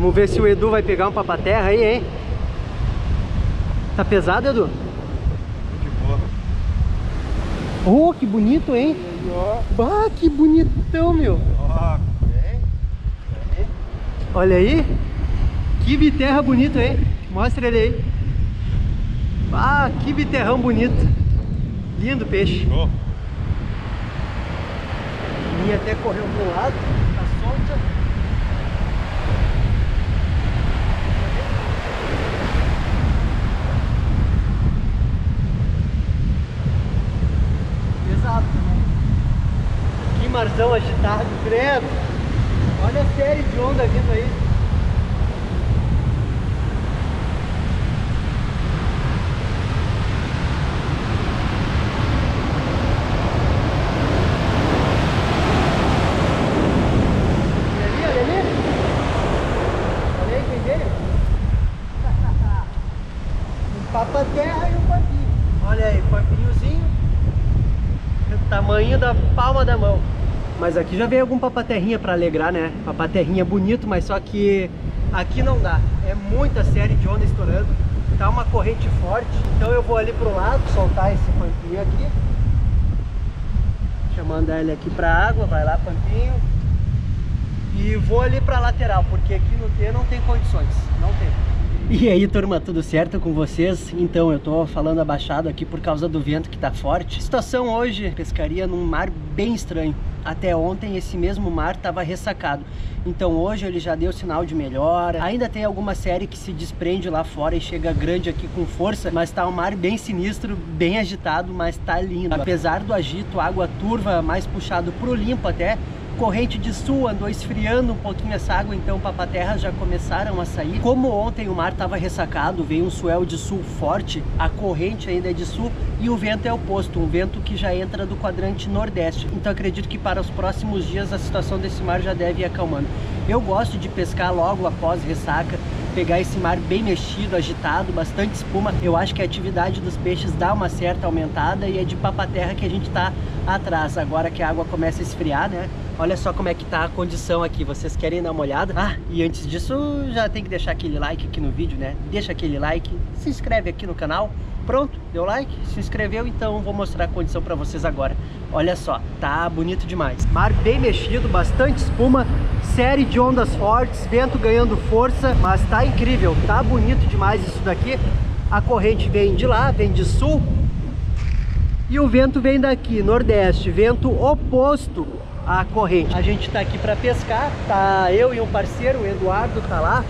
Vamos ver se o Edu vai pegar um papaterra aí, hein? Tá pesado, Edu? De boa. Oh, que bonito, hein? Bah, que bonitão, meu. Ó, vem. Vem. Olha aí. Que biterra bonito, hein? Mostra ele aí. Ah, que biterrão bonito. Lindo peixe. Show. Minha até correu pro lado, tá solta. Pesado. Que marzão agitado, credo. Olha a série de onda vindo aí. Olha ali, olha ali. Olha aí quem veio. Um papa-terra e um papinho. Olha aí, papinhozinho. Do tamanho da palma da mão. Mas aqui já veio algum papaterrinha para alegrar, né? Papaterrinha bonito, mas só que aqui não dá. É muita série de onda estourando. Tá uma corrente forte. Então eu vou ali pro lado, soltar esse pampinho aqui. Deixa eu mandar ele aqui pra água. Vai lá, pampinho. E vou ali pra lateral, porque aqui no T não tem condições, não tem. E aí, turma, tudo certo com vocês? Então, eu tô falando abaixado aqui por causa do vento que tá forte. Situação hoje, pescaria num mar bem estranho. Até ontem esse mesmo mar estava ressacado. Então hoje ele já deu sinal de melhora. Ainda tem alguma série que se desprende lá fora e chega grande aqui com força, mas tá um mar bem sinistro, bem agitado, mas tá lindo. Apesar do agito, água turva, mais puxado pro limpo até, corrente de sul andou esfriando um pouquinho essa água, então papaterras já começaram a sair. Como ontem o mar estava ressacado, veio um swell de sul forte, a corrente ainda é de sul e o vento é oposto, um vento que já entra do quadrante nordeste. Então acredito que para os próximos dias a situação desse mar já deve ir acalmando. Eu gosto de pescar logo após ressaca, pegar esse mar bem mexido, agitado, bastante espuma. Eu acho que a atividade dos peixes dá uma certa aumentada e é de papaterra que a gente está atrás. Agora que a água começa a esfriar, né? Olha só como é que tá a condição aqui, vocês querem dar uma olhada? Ah, e antes disso já tem que deixar aquele like aqui no vídeo, né? Deixa aquele like, se inscreve aqui no canal. Pronto, deu like, se inscreveu, então vou mostrar a condição para vocês agora. Olha só, tá bonito demais. Mar bem mexido, bastante espuma, série de ondas fortes, vento ganhando força, mas tá incrível, tá bonito demais isso daqui. A corrente vem de lá, vem de sul, e o vento vem daqui, nordeste, vento oposto à corrente. A gente tá aqui para pescar, tá eu e um parceiro, o Eduardo tá lá.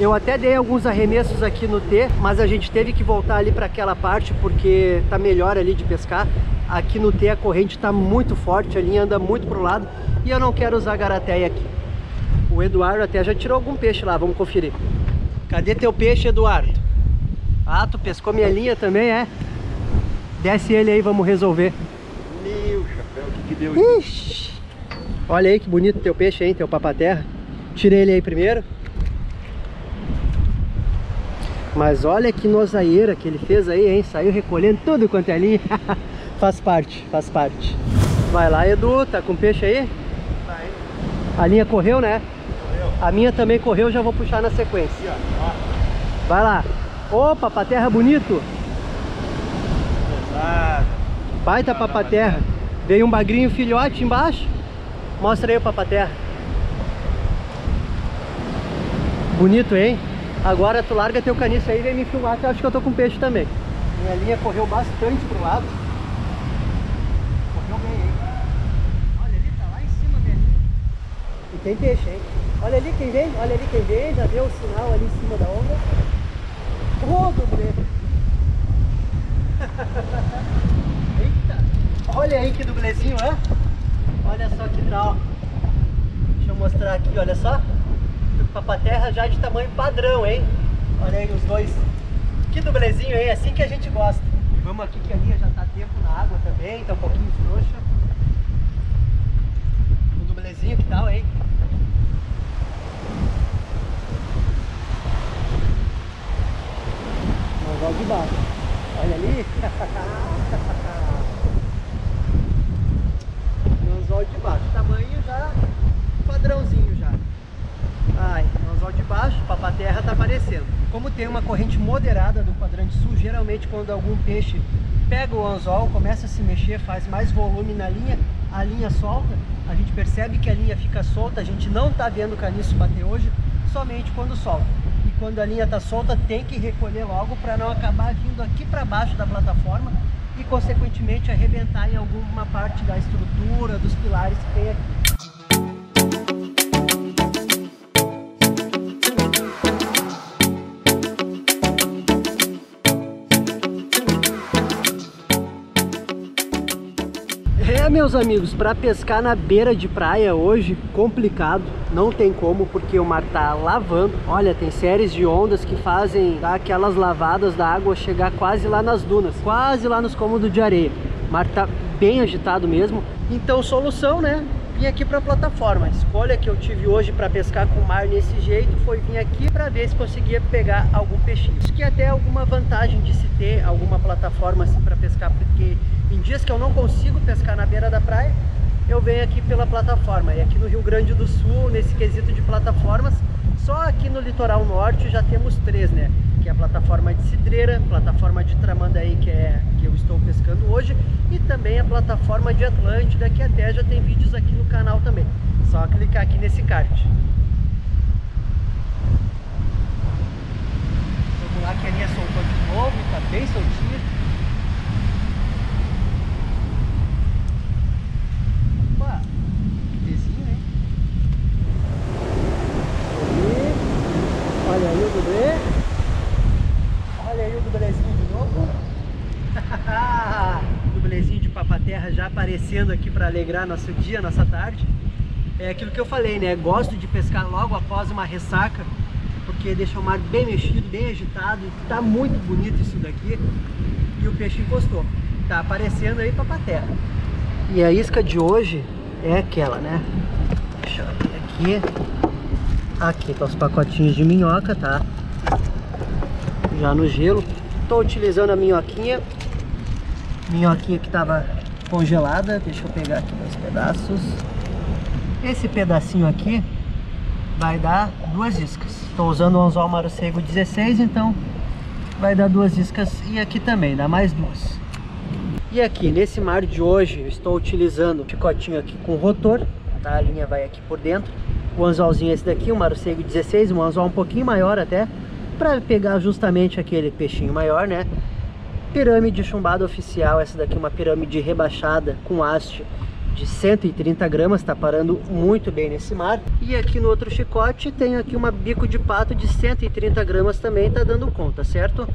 Eu até dei alguns arremessos aqui no T, mas a gente teve que voltar ali para aquela parte porque tá melhor ali de pescar. Aqui no T a corrente tá muito forte, a linha anda muito pro lado e eu não quero usar garateia aqui. O Eduardo até já tirou algum peixe lá, vamos conferir. Cadê teu peixe, Eduardo? Ah, tu pescou minha linha também, é? Desce ele aí, vamos resolver. Meu chapéu, o que que deu? Ixi. Olha aí que bonito teu peixe, hein? Teu papaterra. Tirei ele aí primeiro. Mas olha que nozaieira que ele fez aí, hein? Saiu recolhendo tudo quanto é linha. faz parte, faz parte. Vai lá, Edu. Tá com peixe aí? Vai. A linha correu, né? Correu. A minha também correu, já vou puxar na sequência. Aqui, ó. ó. Vai lá. Ô, papaterra bonito. Pesado. Baita papaterra. Veio um bagrinho filhote embaixo. Mostra aí o papaterra. Bonito, hein? Agora tu larga teu caniço aí e vem me filmar que eu acho que eu tô com peixe também. Minha linha correu bastante pro lado. Correu bem, hein? Olha ali, tá lá em cima minha linha. E tem peixe, hein? Olha ali quem vem, olha ali quem vem, já deu o sinal ali em cima da onda. Ô, dublê! Eita! Olha aí que dublezinho, hã? Olha só que tal. Deixa eu mostrar aqui, olha só. Papaterra já de tamanho padrão, hein? Olha aí os dois. Que dublezinho, hein? Assim que a gente gosta. E vamos aqui que a linha já tá tempo na água também, tá um pouquinho frouxa. O dublezinho que tal, hein? Vamos de baixo. Olha ali. anzol de baixo. Tamanho já padrãozinho já. Ai, anzol de baixo, papaterra está aparecendo. Como tem uma corrente moderada do quadrante sul, geralmente quando algum peixe pega o anzol, começa a se mexer, faz mais volume na linha, a linha solta, a gente percebe que a linha fica solta, a gente não está vendo o caniço bater hoje, somente quando solta. E quando a linha está solta, tem que recolher logo para não acabar vindo aqui para baixo da plataforma e consequentemente arrebentar em alguma parte da estrutura, dos pilares que tem aqui. Meus amigos, para pescar na beira de praia hoje, complicado, não tem como, porque o mar tá lavando. Olha, tem séries de ondas que fazem aquelas lavadas da água chegar quase lá nas dunas, quase lá nos cômodos de areia. O mar tá bem agitado mesmo. Então, solução, né? Vim aqui para a plataforma. A escolha que eu tive hoje para pescar com o mar nesse jeito foi vir aqui para ver se conseguia pegar algum peixinho. Isso que é até alguma vantagem de se ter alguma plataforma assim para pescar, porque em dias que eu não consigo pescar na beira da praia, eu venho aqui pela plataforma. E aqui no Rio Grande do Sul, nesse quesito de plataformas, só aqui no litoral norte já temos três, né? Que é a plataforma de Cidreira, plataforma de Tramandaí, que é que eu estou pescando hoje, e também a plataforma de Atlântida, que até já tem vídeos aqui no canal também. Só clicar aqui nesse card. Vamos lá que a linha soltou de novo, está bem soltinha. Aparecendo aqui para alegrar nosso dia, nossa tarde. É aquilo que eu falei, né? Gosto de pescar logo após uma ressaca, porque deixa o mar bem mexido, bem agitado. Tá muito bonito isso daqui. E o peixe encostou. Tá aparecendo aí para terra. E a isca de hoje é aquela, né? Deixa eu ver aqui. Aqui tá os pacotinhos de minhoca, tá? Já no gelo. Tô utilizando a minhoquinha. Minhoquinha que tava congelada. Deixa eu pegar aqui dois pedaços. Esse pedacinho aqui vai dar duas iscas. Estou usando o anzol marocego 16, então vai dar duas iscas. E aqui também, dá mais duas. E aqui, nesse mar de hoje, eu estou utilizando o chicotinho aqui com rotor. Tá? A linha vai aqui por dentro. O anzolzinho é esse daqui, o marocego 16, um anzol um pouquinho maior até. Para pegar justamente aquele peixinho maior, né? Pirâmide chumbada oficial, essa daqui é uma pirâmide rebaixada com haste de 130 gramas, está parando muito bem nesse mar. E aqui no outro chicote tem aqui uma bico de pato de 130 gramas também, está dando conta, certo?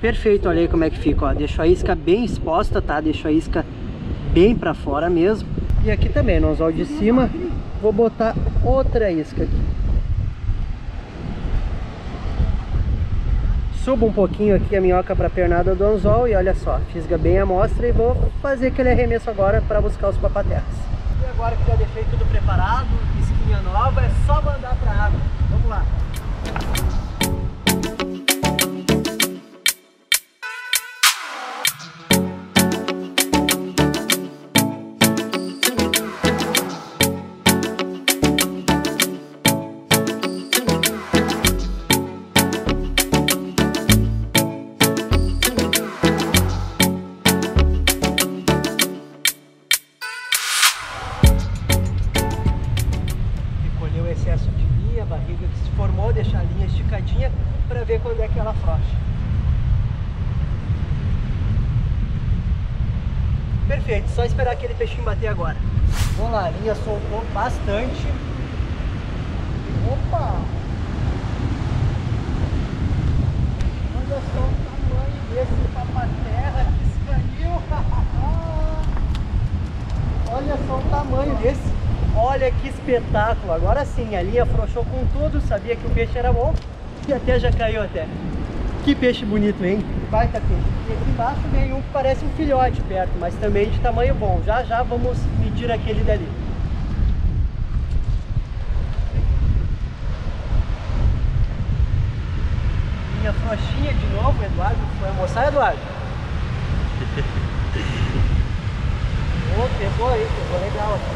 Perfeito, olha aí como é que fica, ó. Deixo a isca bem exposta, tá? Deixo a isca bem para fora mesmo. E aqui também, no anzol de cima, vou botar outra isca aqui. Subo um pouquinho aqui a minhoca para a pernada do anzol e olha só, fisga bem a amostra e vou fazer aquele arremesso agora para buscar os papaterras. E agora que já deixei tudo preparado, isquinha nova, é só mandar para água. Vamos lá. Perfeito, só esperar aquele peixinho bater agora. Vamos lá, a linha soltou bastante. Opa! Olha só o tamanho desse papaterra que escanil. Olha só o tamanho desse. Olha que espetáculo. Agora sim, a linha afrouxou com tudo, sabia que o peixe era bom e até já caiu até. Que peixe bonito, hein? Baita peixe. E aqui embaixo vem um que parece um filhote perto, mas também de tamanho bom. Já já vamos medir aquele dali. Minha frouxinha de novo, Eduardo. Foi almoçar, Eduardo? Pegou aí, pegou legal aqui.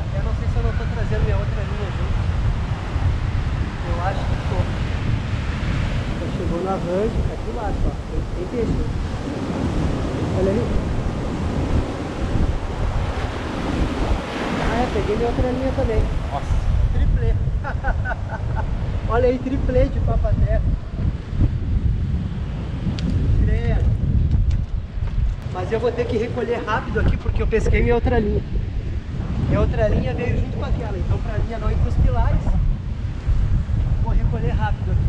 Até não sei se eu não tô trazendo minha outra linha. Eu acho que. Já chegou no arranjo, tá aqui embaixo, ó. Tem, tem peixe. Olha ali. Ah, é, peguei minha outra linha também. Nossa. Triplê. Olha aí, triplê de papaté. Triplê. Mas eu vou ter que recolher rápido aqui porque eu pesquei minha outra linha. Minha outra linha veio junto com aquela, então pra linha não ir pros pilares, vou recolher rápido aqui.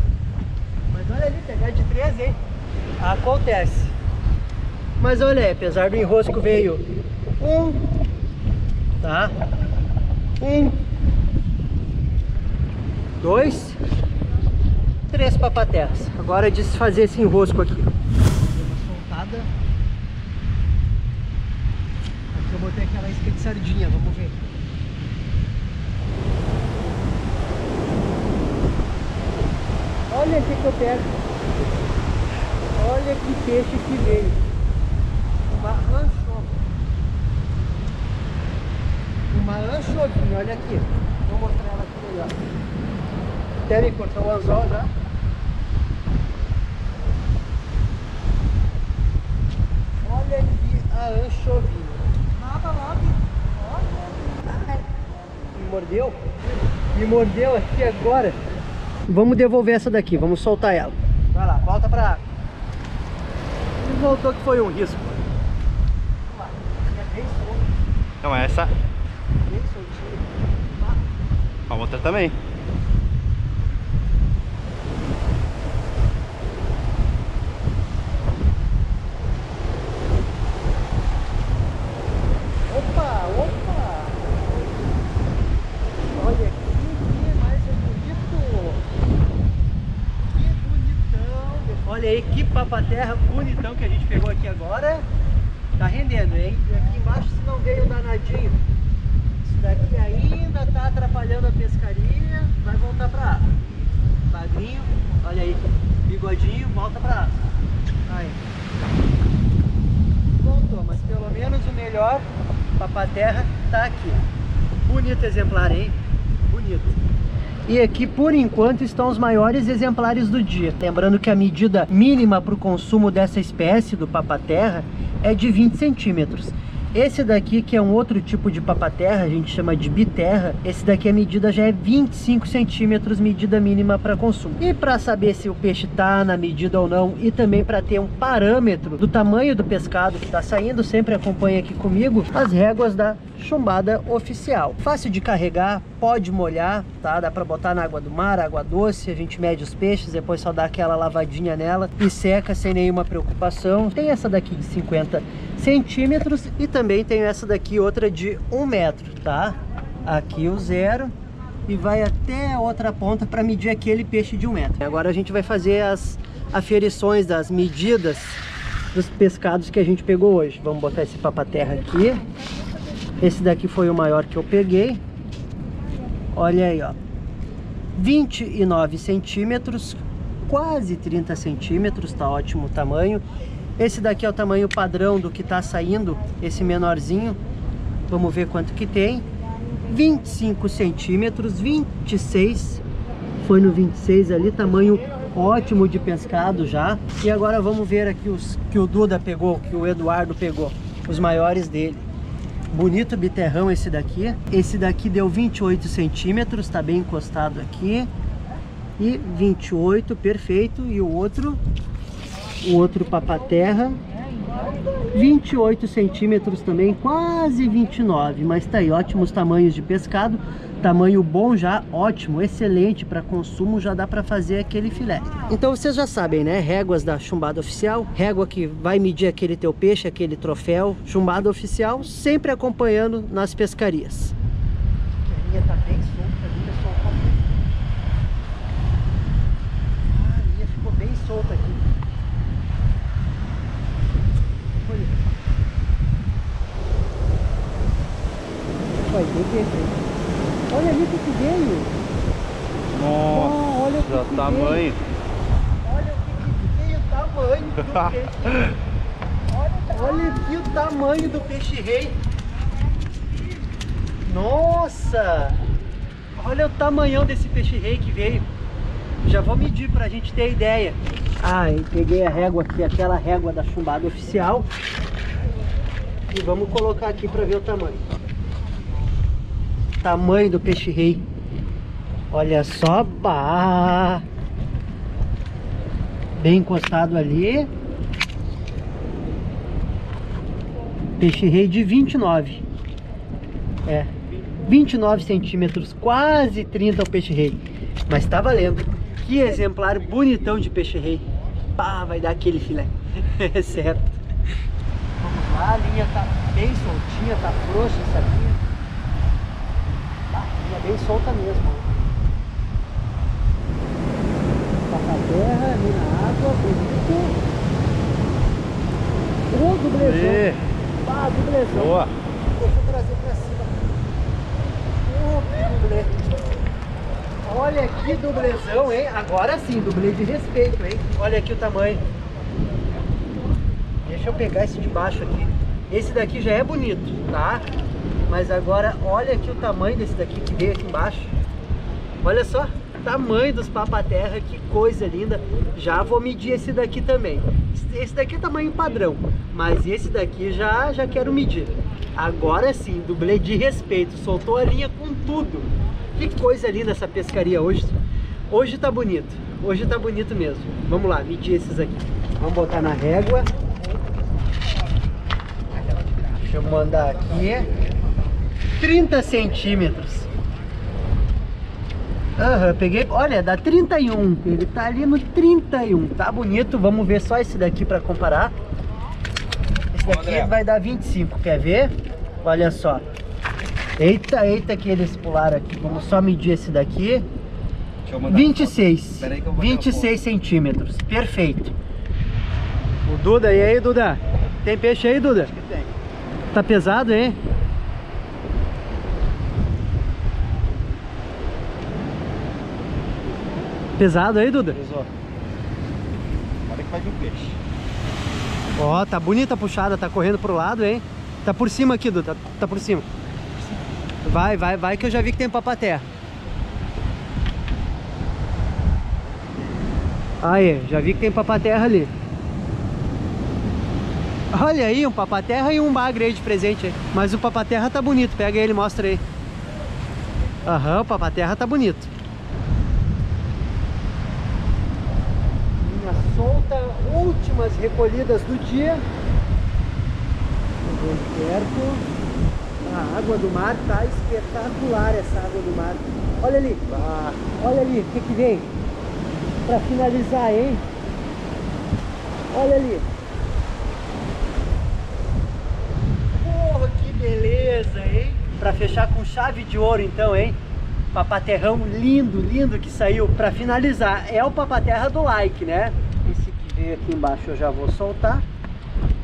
Mas olha ali, pegar de 13, hein? Acontece. Mas olha aí, apesar do enrosco veio um, tá? Um, dois, três papatés. Agora é desfazer esse enrosco aqui. Uma soltada. Aqui eu botei aquela de sardinha, vamos ver. Olha o que eu pego. Olha que peixe que veio. Uma anchova. Uma anchovinha, olha aqui. Vou mostrar ela aqui melhor. Me cortou o anzol já. Olha aqui a anchovinha. Nada lá, olha. Me mordeu? Me mordeu aqui agora. Vamos devolver essa daqui, vamos soltar ela. Vai lá, volta pra água. Ele voltou que foi um risco. É Não, essa. A outra também. Opa, opa! Olha aqui, que mais bonito! Que bonitão! Olha aí que papaterra bonitão que a gente pegou aqui agora. Tá rendendo, hein? E aqui embaixo se não veio danadinho. Isso daqui ainda tá atrapalhando a pescaria. Vai voltar pra água. Magrinho, olha aí. Bigodinho, volta pra água. Aí. Voltou, mas pelo menos o melhor papaterra tá aqui. Bonito exemplar, hein? Bonito. E aqui, por enquanto, estão os maiores exemplares do dia. Lembrando que a medida mínima para o consumo dessa espécie do papaterra é de 20 centímetros. Esse daqui, que é um outro tipo de papaterra, a gente chama de biterra, esse daqui a medida já é 25 centímetros, medida mínima para consumo. E para saber se o peixe está na medida ou não, e também para ter um parâmetro do tamanho do pescado que está saindo, sempre acompanha aqui comigo as réguas da chumbada oficial. Fácil de carregar, pode molhar, tá? Dá para botar na água do mar, água doce, a gente mede os peixes, depois só dá aquela lavadinha nela e seca sem nenhuma preocupação. Tem essa daqui de 50 centímetros e também tenho essa daqui, outra de 1 metro, tá? Aqui o zero e vai até a outra ponta para medir aquele peixe de 1 metro. Agora a gente vai fazer as aferições das medidas dos pescados que a gente pegou hoje. Vamos botar esse papaterra aqui. Esse daqui foi o maior que eu peguei. Olha aí, ó. 29 centímetros, quase 30 centímetros, tá ótimo o tamanho. Esse daqui é o tamanho padrão do que tá saindo, esse menorzinho. Vamos ver quanto que tem. 25 centímetros, 26. Foi no 26 ali, tamanho ótimo de pescado já. E agora vamos ver aqui os que o Duda pegou, que o Eduardo pegou, os maiores dele. Bonito biterrão esse daqui. Esse daqui deu 28 centímetros, tá bem encostado aqui. E 28, perfeito. E o outro, o outro papaterra, 28 centímetros também, quase 29. Mas tá aí, ótimos tamanhos de pescado. Tamanho bom já, ótimo, excelente para consumo, já dá para fazer aquele filé. Então vocês já sabem, né? Réguas da chumbada oficial, régua que vai medir aquele teu peixe, aquele troféu. Chumbada oficial, sempre acompanhando nas pescarias. A linha tá bem solta, a linha soltou muito. Ah, a linha ficou bem solta aqui. Olha. Vai, tem que entrar. Olha ali o que que veio. Nossa, olha o que que tamanho. Olha o que veio, o tamanho do peixe. Olha aqui o tamanho do peixe-rei. Nossa! Olha o tamanhão desse peixe-rei que veio. Já vou medir pra gente ter ideia. Ah, peguei a régua aqui, aquela régua da chumbada oficial. E vamos colocar aqui pra ver o tamanho. Tamanho do peixe-rei. Olha só, bah! Bem encostado ali. Peixe-rei de 29. É, 29 centímetros, quase 30 o peixe-rei. Mas tá valendo. Que exemplar bonitão de peixe-rei. Pá, vai dar aquele filé. é certo. Vamos lá, a linha tá bem soltinha, tá frouxa essa linha. Linha bem solta mesmo. Tá pra terra, ali na água, bonito. O dublezão. Ah, dublezão. Boa. Deixa eu trazer pra cima. Oh, que dublê. Olha que dublezão, hein? Agora sim, dublê de respeito, hein? Olha aqui o tamanho. Deixa eu pegar esse de baixo aqui. Esse daqui já é bonito, tá? Mas agora, olha aqui o tamanho desse daqui que veio aqui embaixo. Olha só, tamanho dos papaterra, que coisa linda. Já vou medir esse daqui também. Esse daqui é tamanho padrão, mas esse daqui já, já quero medir. Agora sim, dublê de respeito, soltou a linha com tudo. Que coisa linda essa pescaria hoje. Hoje tá bonito, hoje tá bonito mesmo. Vamos lá, medir esses aqui. Vamos botar na régua. Deixa eu mandar aqui. 30 centímetros. Aham, peguei, olha, dá 31, ele tá ali no 31, tá bonito, vamos ver só esse daqui para comparar. Esse daqui vai dar 25, quer ver? Olha só. Eita, eita que eles pularam aqui, vamos só medir esse daqui. Deixa eu mandar 26, Pera aí que eu vou bater 26 centímetros, perfeito. O Duda, e aí Duda? Tem peixe aí Duda? Que tem. Tá pesado, hein? Pesado aí, Duda? Pesou. Olha que vai vir peixe. Ó, tá bonita a puxada, tá correndo pro lado, hein? Tá por cima aqui, Duda, tá, tá por cima. Vai, vai, vai, que eu já vi que tem papaté. Aí, já vi que tem papaterra ali. Olha aí, um papaterra e um bagre aí de presente. aí. Mas o papaterra tá bonito, pega ele e mostra aí. Aham, o papaterra tá bonito. Linha solta, últimas recolhidas do dia. Chegou perto. A água do mar tá espetacular essa água do mar. Olha ali, Ah, olha ali, o que que vem? Pra finalizar, hein? Olha ali. Porra, que beleza, hein? Pra fechar com chave de ouro então, hein? Papaterrão lindo, lindo que saiu. Pra finalizar, é o papaterra do like, né? Veio aqui embaixo eu já vou soltar.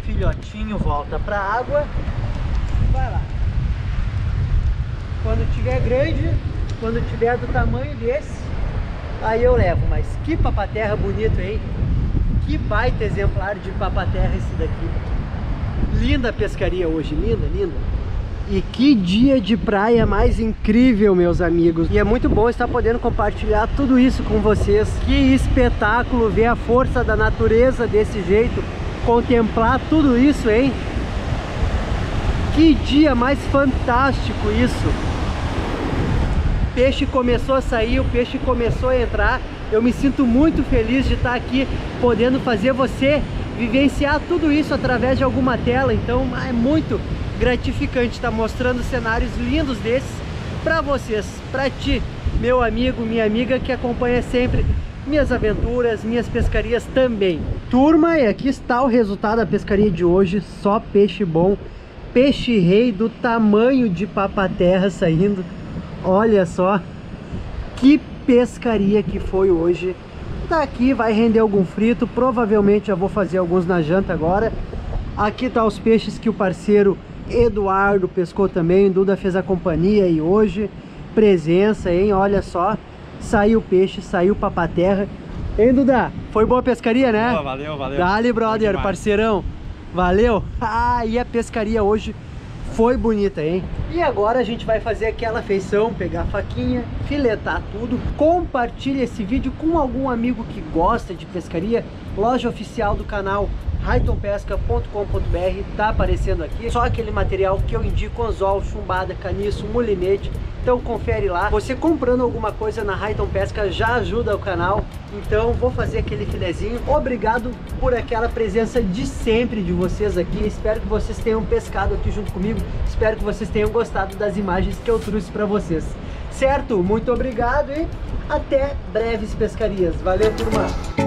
Filhotinho volta pra água. Vai lá. Quando tiver grande, quando tiver do tamanho desse, aí eu levo. Mas que papaterra bonito, hein? Que baita exemplar de papaterra esse daqui. Linda a pescaria hoje, linda, linda. E que dia de praia mais incrível, meus amigos. E é muito bom estar podendo compartilhar tudo isso com vocês. Que espetáculo ver a força da natureza desse jeito. Contemplar tudo isso, hein? Que dia mais fantástico isso. Peixe começou a sair, o peixe começou a entrar. Eu me sinto muito feliz de estar aqui podendo fazer você vivenciar tudo isso através de alguma tela. Então é muito gratificante estar mostrando cenários lindos desses para vocês, para ti, meu amigo, minha amiga que acompanha sempre minhas aventuras, minhas pescarias também. Turma, e aqui está o resultado da pescaria de hoje, só peixe bom, peixe rei do tamanho de papaterra saindo. Olha só que pescaria que foi hoje. Tá aqui, vai render algum frito, provavelmente já vou fazer alguns na janta agora. Aqui tá os peixes que o parceiro Eduardo pescou também, Duda fez a companhia e hoje presença, hein? Olha só, saiu peixe, saiu papaterra. Hein, Duda? Foi boa a pescaria, né? Boa, valeu, valeu. Dali, brother, parceirão. Valeu? Ah, e a pescaria hoje foi bonita, hein? E agora a gente vai fazer aquela feição, pegar a faquinha, filetar tudo. Compartilhe esse vídeo com algum amigo que gosta de pescaria. Loja oficial do canal raitonpesca.com.br tá aparecendo aqui. Só aquele material que eu indico, anzol, chumbada, caniço, mulinete. Então confere lá. Você comprando alguma coisa na Raiton Pesca já ajuda o canal. Então vou fazer aquele filezinho. Obrigado por aquela presença de sempre de vocês aqui. Espero que vocês tenham pescado aqui junto comigo. Espero que vocês tenham gostado das imagens que eu trouxe para vocês. Certo? Muito obrigado e até breves pescarias. Valeu, turma!